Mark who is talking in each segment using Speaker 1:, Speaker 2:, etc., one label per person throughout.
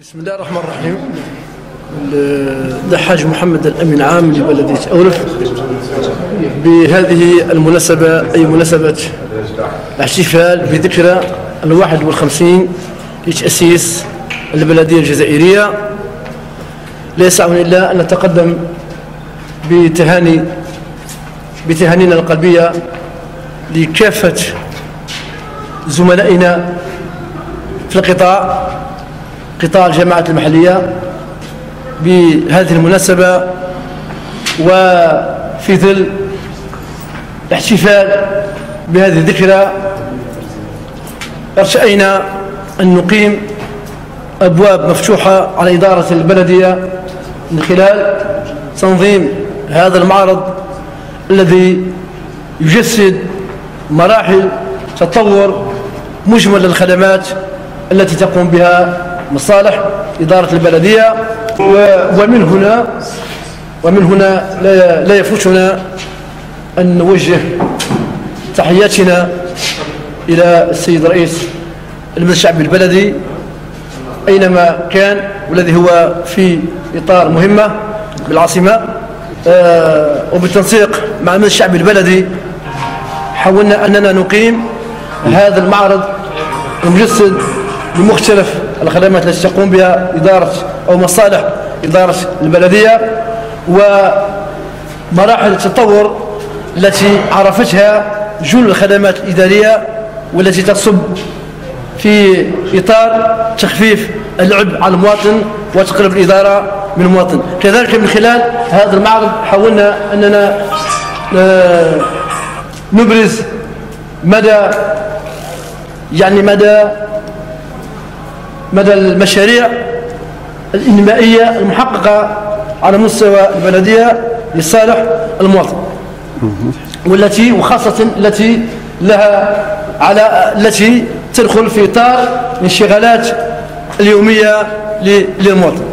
Speaker 1: بسم الله الرحمن الرحيم. الحاج محمد الأمين عام لبلدية أورف. بهذه المناسبة أي مناسبة احتفال بذكرى الواحد والخمسين لتأسيس البلدية الجزائرية. لا يسعني إلا أن نتقدم بتهاني بتهانينا القلبية لكافة زملائنا في القطاع. قطاع الجامعات المحلية بهذه المناسبة وفي ظل الاحتفال بهذه الذكرى ارتأينا أن نقيم أبواب مفتوحة على إدارة البلدية من خلال تنظيم هذا المعرض الذي يجسد مراحل تطور مجمل الخدمات التي تقوم بها مصالح إدارة البلدية ومن هنا ومن هنا لا يفوتنا أن نوجه تحياتنا إلى السيد رئيس المجلس الشعبي البلدي أينما كان والذي هو في إطار مهمة بالعاصمة آه، وبالتنسيق مع المجلس الشعبي البلدي حاولنا أننا نقيم هذا المعرض المجسد بمختلف الخدمات التي تقوم بها إدارة أو مصالح إدارة البلدية ومراحل التطور التي عرفتها جل الخدمات الإدارية والتي تصب في إطار تخفيف العبء على المواطن وتقرب الإدارة من المواطن. كذلك من خلال هذا المعرض حاولنا أننا آه، نبرز مدى يعني مدى مدى المشاريع الإنمائية المحققة على مستوى البلدية لصالح المواطن. والتي وخاصة التي لها على التي تدخل في إطار الانشغالات اليومية للمواطن.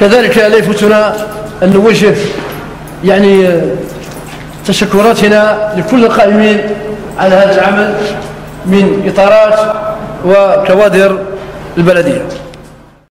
Speaker 1: كذلك لا يفوتنا أن نوجه يعني تشكراتنا لكل القائمين على هذا العمل من إطارات وكوادر البلدية.